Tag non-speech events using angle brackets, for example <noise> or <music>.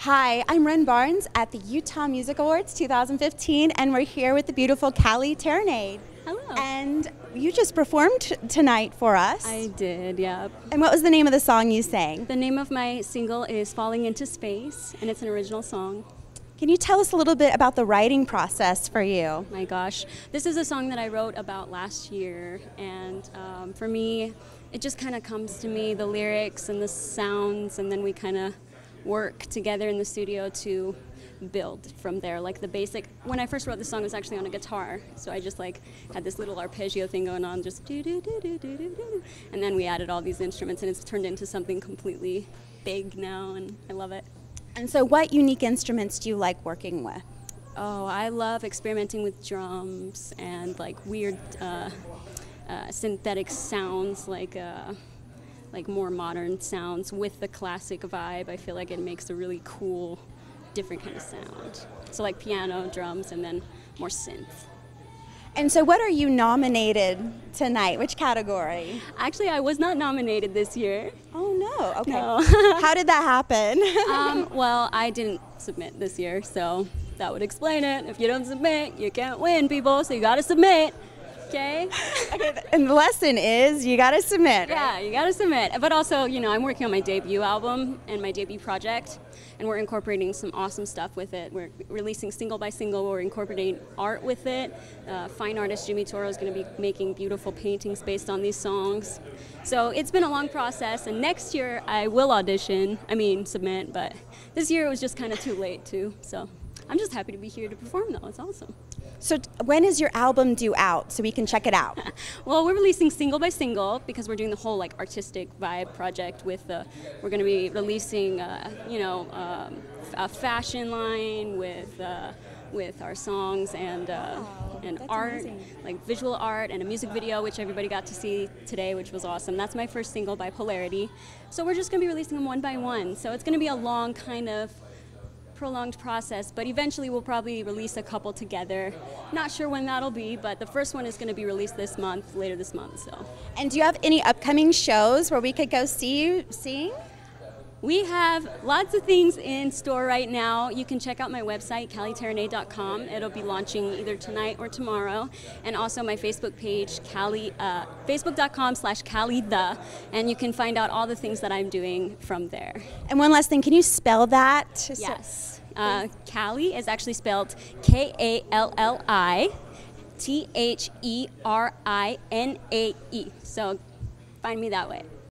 Hi, I'm Ren Barnes at the Utah Music Awards 2015, and we're here with the beautiful Kalli Therinae. Hello. And you just performed tonight for us. I did, yeah. And what was the name of the song you sang? The name of my single is Falling into Space, and it's an original song. Can you tell us a little bit about the writing process for you? My gosh. This is a song that I wrote about last year, and um, for me, it just kind of comes to me the lyrics and the sounds, and then we kind of work together in the studio to build from there. Like the basic, when I first wrote the song, it was actually on a guitar. So I just like had this little arpeggio thing going on, just do do do do do do do. And then we added all these instruments, and it's turned into something completely big now, and I love it. And so, what unique instruments do you like working with? Oh, I love experimenting with drums and like weird uh, uh, synthetic sounds, like. Uh, like more modern sounds with the classic vibe. I feel like it makes a really cool, different kind of sound. So like piano, drums, and then more synth. And so, what are you nominated tonight? Which category? Actually, I was not nominated this year. Oh no. Okay. No. <laughs> How did that happen? <laughs> um, <laughs> well, I didn't submit this year, so that would explain it. If you don't submit, you can't win, people. So you got to submit. Okay. <laughs> And the lesson is you got to submit. Yeah, you got to submit. But also, you know, I'm working on my debut album and my debut project, and we're incorporating some awesome stuff with it. We're releasing single by single. We're incorporating art with it. Uh, fine artist Jimmy Toro is going to be making beautiful paintings based on these songs. So it's been a long process, and next year I will audition. I mean, submit. But this year it was just kind of too late too. So I'm just happy to be here to perform, though. It's awesome. So, when is your album due out so we can check it out? <laughs> well, we're releasing single by single because we're doing the whole like artistic vibe project. With the, we're going to be releasing, uh, you know, um, a fashion line with. Uh, with our songs and uh, oh, and art, amazing. like visual art and a music video, which everybody got to see today, which was awesome. That's my first single by Polarity. So we're just going to be releasing them one by one. So it's going to be a long kind of prolonged process, but eventually we'll probably release a couple together. Not sure when that'll be, but the first one is going to be released this month, later this month. So. And do you have any upcoming shows where we could go see you sing? We have lots of things in store right now. You can check out my website, kallitherinae.com. It'll be launching either tonight or tomorrow. And also my Facebook page, Kalli, uh, facebook.com slash Kalli the. And you can find out all the things that I'm doing from there. And one last thing, can you spell that? Yes. Uh, Kalli is actually spelled K A L L I T H E R I N A E. So find me that way.